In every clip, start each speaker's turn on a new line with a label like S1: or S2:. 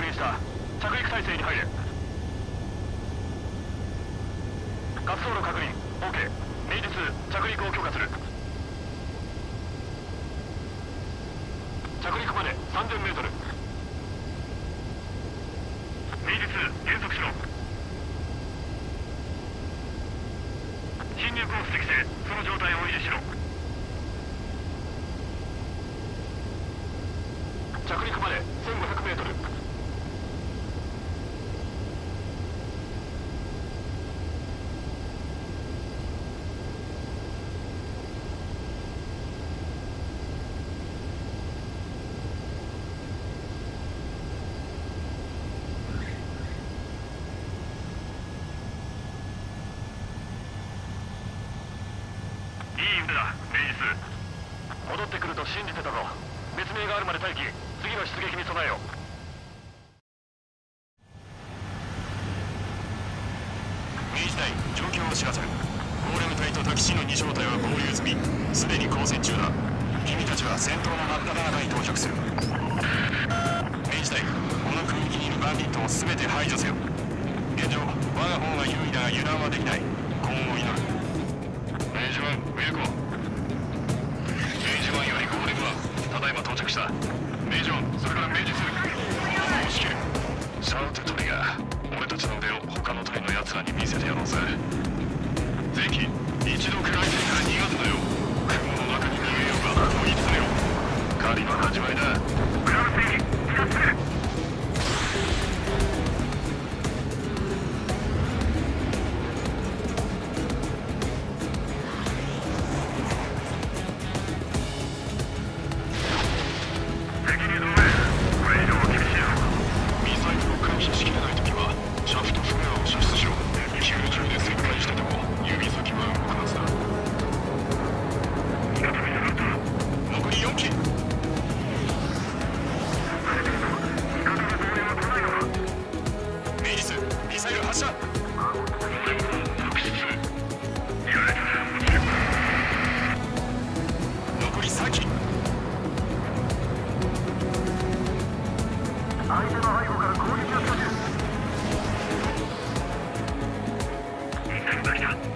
S1: 認した。着陸態勢に入れ。滑走路確認。OK 明日着陸を許可する。着陸まで 3000m 明日減速しろ。侵入コース適正。その状態を維持しろ。着陸まで 1500m 信じてたぞ。別名があるまで待機。次の出撃に備えよ。う明治隊状況を知らせるゴーレム隊とタキシの2小隊は合流済み。すでに交戦中だ。君たちは戦闘の真っ只中に到着する。明治隊この空域にいるバンディットを全て排除せよ。現状我が方が優位だが油断はできない。幸運を祈る。明治軍ウィルコうやろうぜ。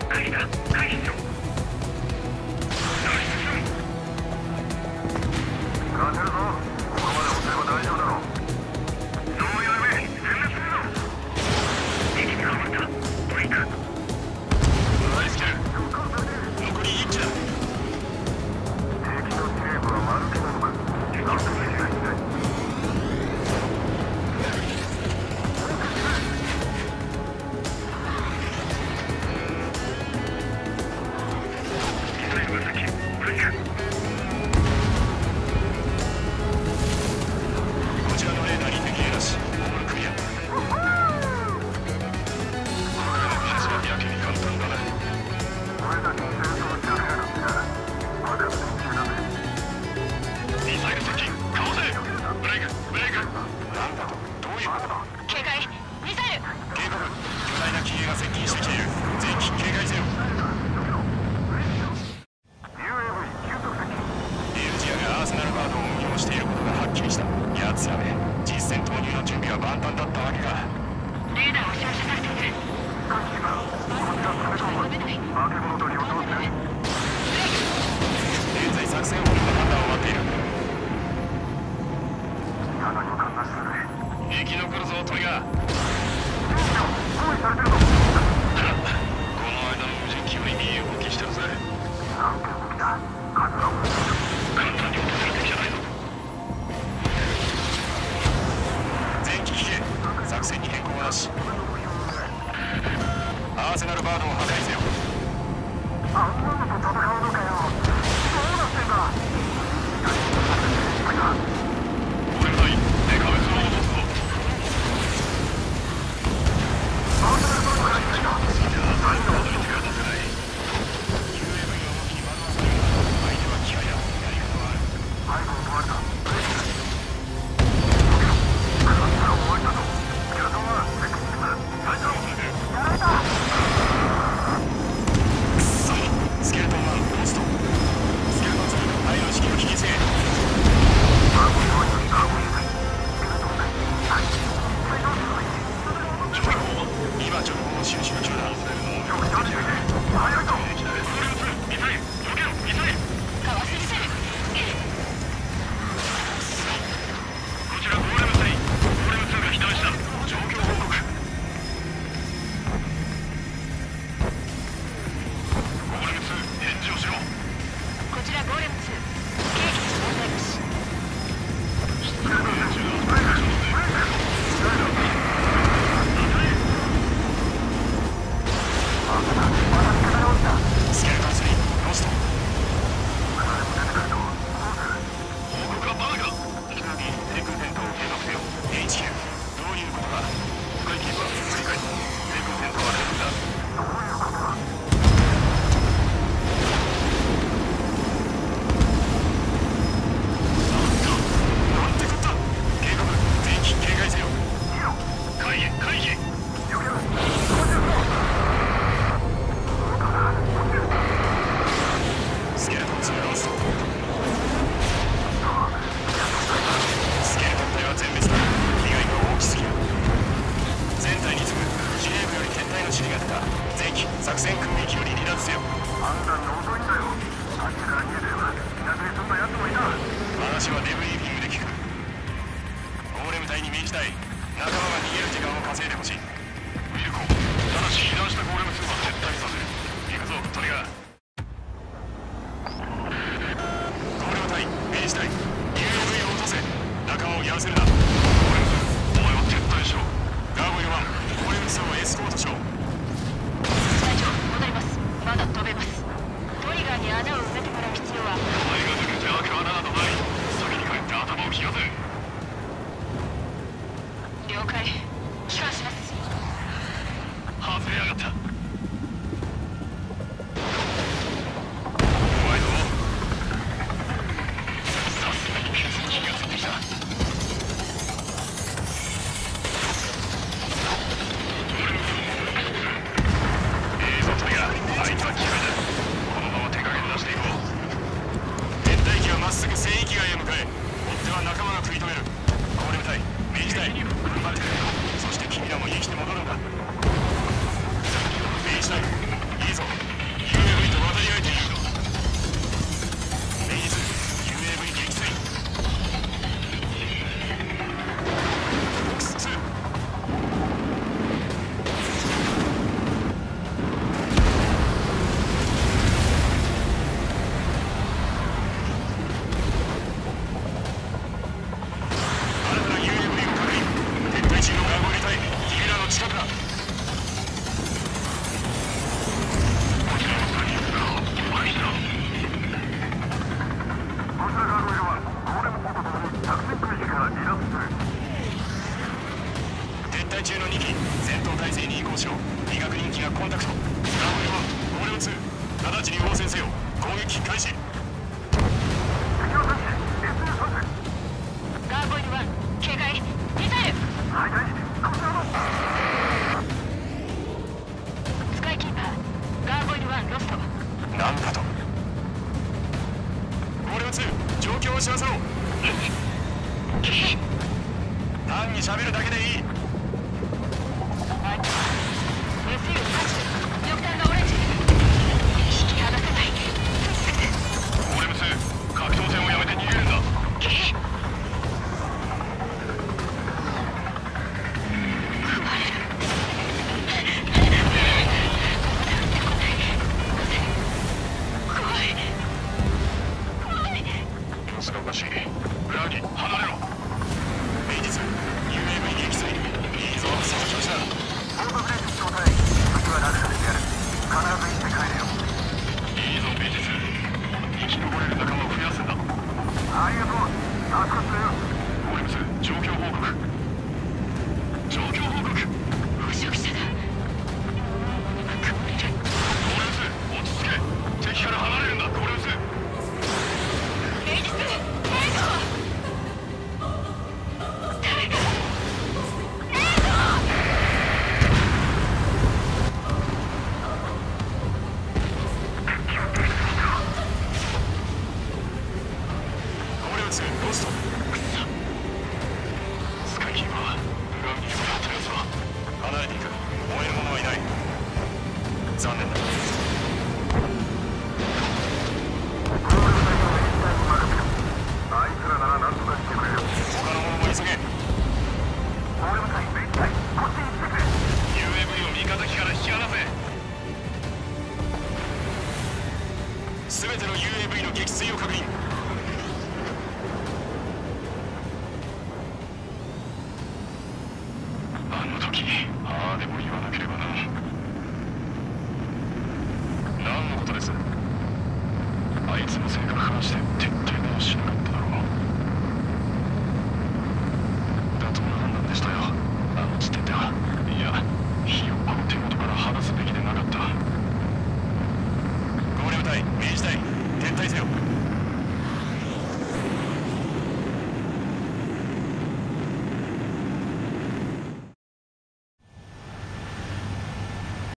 S1: 回避だ回しろアーセナルバードを破壊せよ。仲間が逃げる時間を稼いでほしい。そして君らも生きて戻るんださっきのいいぞ。中の2機戦闘態勢に移行しろ医学人機がコンタクトラウンド1ゴーレオ2直ちに応戦せよ。攻撃開始。
S2: ガーゴイル1警戒ミサイル敗
S1: 退こちらも
S2: スカイキーパーガーゴイルンロスト。
S1: なんだと。ゴーレツー状況を知らせろ。単に喋るだけでいい。全ての UAV の撃墜を確認。